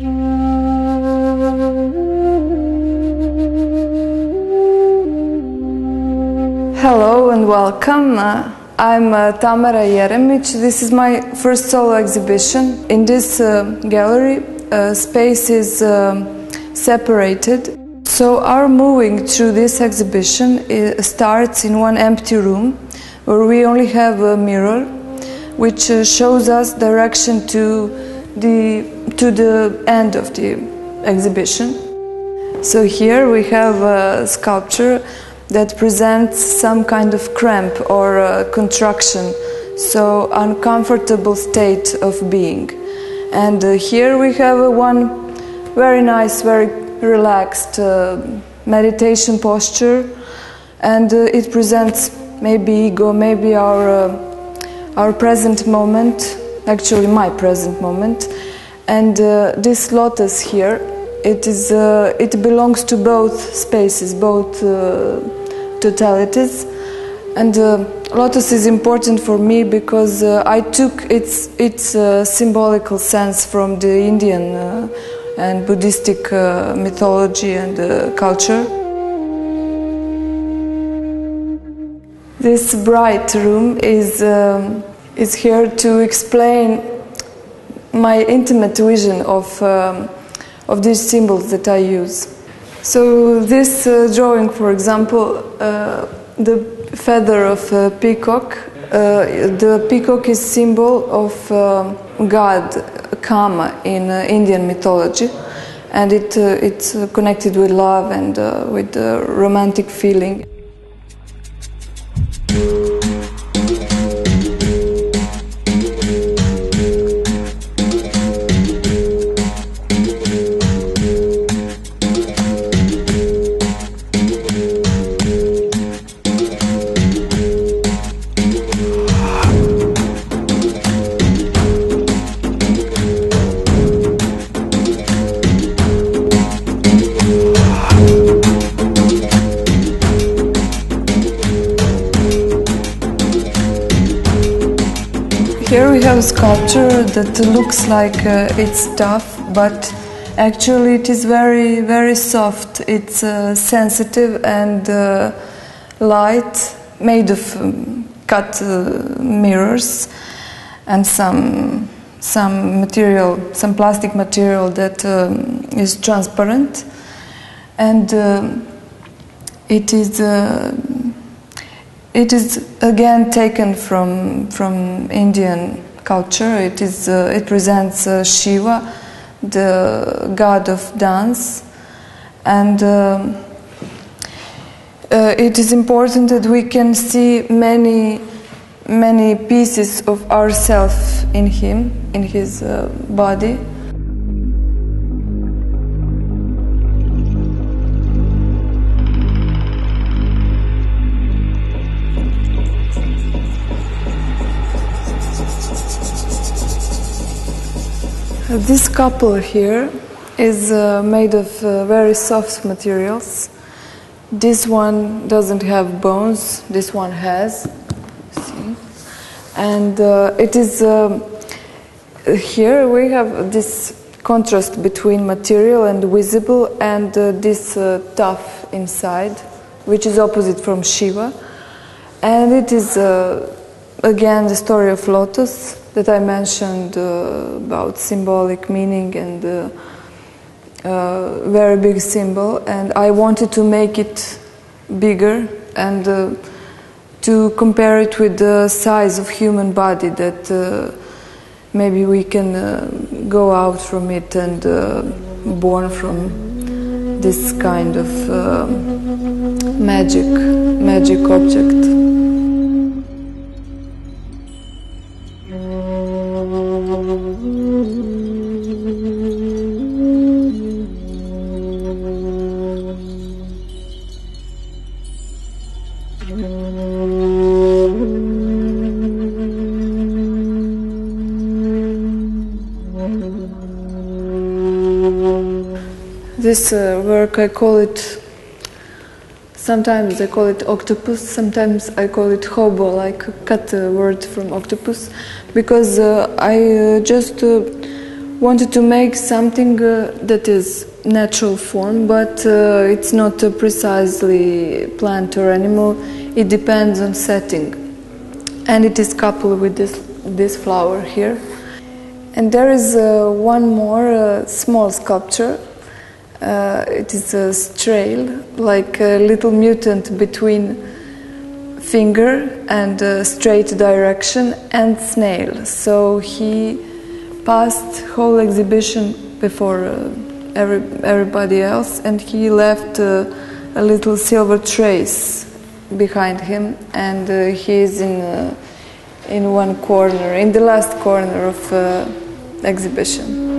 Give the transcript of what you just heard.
Hello and welcome. Uh, I'm uh, Tamara Jeremic. This is my first solo exhibition. In this uh, gallery, uh, space is uh, separated. So our moving through this exhibition starts in one empty room where we only have a mirror which uh, shows us direction to the to the end of the exhibition. So here we have a sculpture that presents some kind of cramp or uh, contraction, so uncomfortable state of being. And uh, here we have one very nice, very relaxed uh, meditation posture, and uh, it presents maybe ego, maybe our uh, our present moment, actually my present moment. And uh, this lotus here, it is it belongs to both spaces, both totalities. And uh, lotus is important for me because uh, I took its its uh, symbolical sense from the Indian uh, and Buddhistic uh, mythology and uh, culture. This bright room is um, is here to explain my intimate vision of um, of these symbols that I use. So this uh, drawing, for example, uh, the feather of a peacock, uh, the peacock is symbol of uh, God Kama in uh, Indian mythology, and it uh, it's connected with love and with romantic feeling. Here we have a sculpture that looks like uh, it's tough, but actually it is very, very soft. It's uh, sensitive and uh, light, made of um, cut uh, mirrors and some some material, some plastic material that um, is transparent, and um, it is uh, it is again taken from from Indian culture. It is uh, it presents uh, Shiva, the god of dance, and um, uh, it is important that we can see many many pieces of ourself in him, in his uh, body. This couple here is uh, made of uh, very soft materials. This one doesn't have bones, this one has. See? And uh, it is um, here we have this contrast between material and visible and uh, this tough inside, which is opposite from Shiva. And it is uh, again the story of lotus that I mentioned uh, about symbolic meaning and uh, uh, very big symbol, and I wanted to make it bigger and uh, to compare it with the size of human body that uh, maybe we can uh, go out from it and born from this kind of magic magic object. This uh, work, I call it, sometimes I call it octopus, sometimes I call it hobo, like cut a word from octopus, because uh, I uh, just uh, wanted to make something uh, that is natural form, but uh, it's not uh, precisely plant or animal. It depends on setting, and it is coupled with this this flower here. And there is uh, one more uh, small sculpture. Uh, it is a strail, like a little mutant between finger and straight direction and snail. So he passed whole exhibition before uh, every, everybody else, and he left uh, a little silver trace behind him, and uh, he is in in one corner, in the last corner of uh, exhibition.